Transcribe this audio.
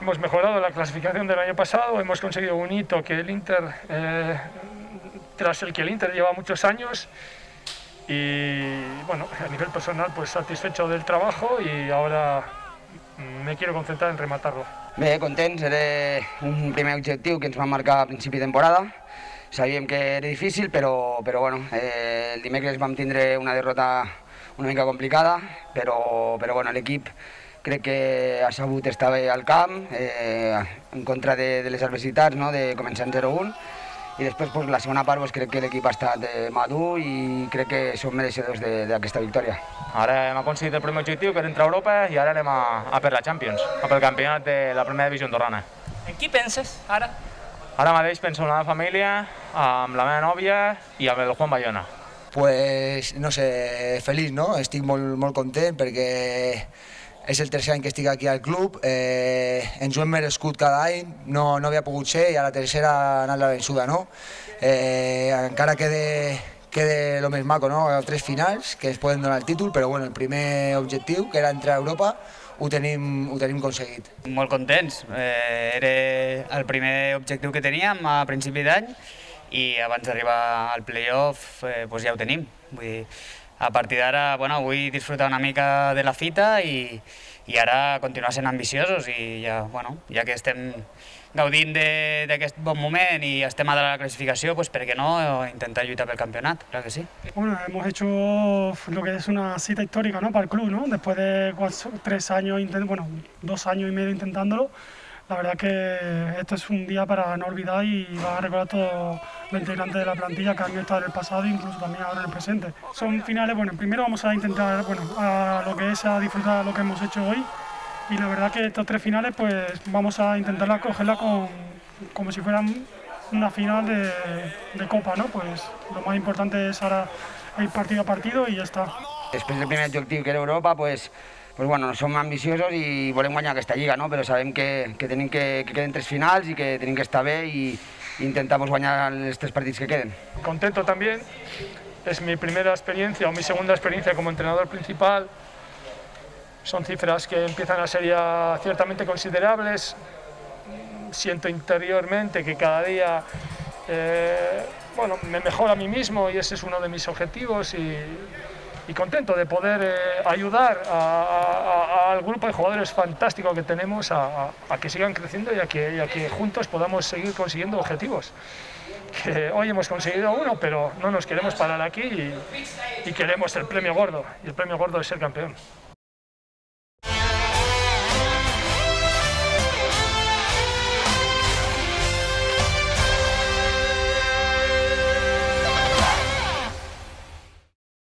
hemos mejorado la clasificación del año pasado, hemos conseguido un hito que el Inter, eh, tras el que el Inter lleva muchos años y bueno, a nivel personal pues satisfecho del trabajo y ahora me quiero concentrar en rematarlo. Bé, un primer objectiu que ens vam marcar a principi de temporada. Sabíem que era difícil, però, però bueno, eh, el dimecres vam tindre una derrota una mica complicada, però, però bueno, l'equip crec que ha sabut estar bé al camp, eh, en contra de, de les adversitats, no? de començar en 0-1, i després pues, la segona part pues, crec que l'equip ha estat eh, madur i crec que som mereixedors d'aquesta victòria. Ara hem aconseguit el primer objectiu, que és entrar a Europa, i ara anem a, a per la Champions, a pel campionat de la primera divisió andorrana. En qui penses ara? Ara mateix penso en la meva família, amb la meva nòvia i amb el Juan Bayona. Pues, no sé, feliç, no? Estic molt, molt content perquè és el tercer any que estic aquí al club, eh, ens ho hem merescut cada any, no, no havia pogut ser i a la tercera ha anat la vençuda, no? Eh, encara quede, quede el més maco, no? Tres finals que es poden donar el títol, però bueno, el primer objectiu, que era entrar a Europa, ho tenim, ho tenim aconseguit. Molt contents, eh, era el primer objectiu que teníem a principi d'any i abans d'arribar al playoff eh, doncs ja ho tenim. Vull dir, a partir d'ara bueno, vull disfrutar una mica de la fita i, i ara continuar sent ambiciosos i ja, bueno, ja que estem gaudint d'aquest bon moment y estem a la clasificación, pues ¿por qué no intentar lluitar pel campeonato? Claro que sí. Bueno, hemos hecho lo que es una cita histórica ¿no? para el club, ¿no? Después de cuatro, tres años, bueno, dos años y medio intentándolo, la verdad que esto es un día para no olvidar y va a recordar todos los integrantes de la plantilla que han estado en el pasado e incluso también ahora en el presente. Son finales, bueno, primero vamos a intentar, bueno, a lo que es a disfrutar lo que hemos hecho hoy y la verdad que estos tres finales pues vamos a intentar cogerla con, como si fueran una final de, de, Copa, ¿no? Pues lo más importante es ahora ir partido a partido y ya está. Després del primer objectiu que era Europa, pues, pues bueno, som ambiciosos i volem guanyar aquesta lliga, no? però sabem que, que, tenim que, que queden tres finals i que tenim que estar bé i intentamos guanyar els tres partits que queden. Contento también, es mi primera experiencia o mi segunda experiencia como entrenador principal, son cifras que empiezan a ser ya ciertamente considerables. Siento interiormente que cada día eh, bueno, me mejora a mí mismo y ese es uno de mis objetivos y, y contento de poder eh, ayudar al grupo de jugadores fantástico que tenemos a, que sigan creciendo y a que, que juntos podamos seguir consiguiendo objetivos. Que hoy hemos conseguido uno, pero no nos queremos parar aquí y, y queremos el premio gordo, y el premio gordo es ser campeón.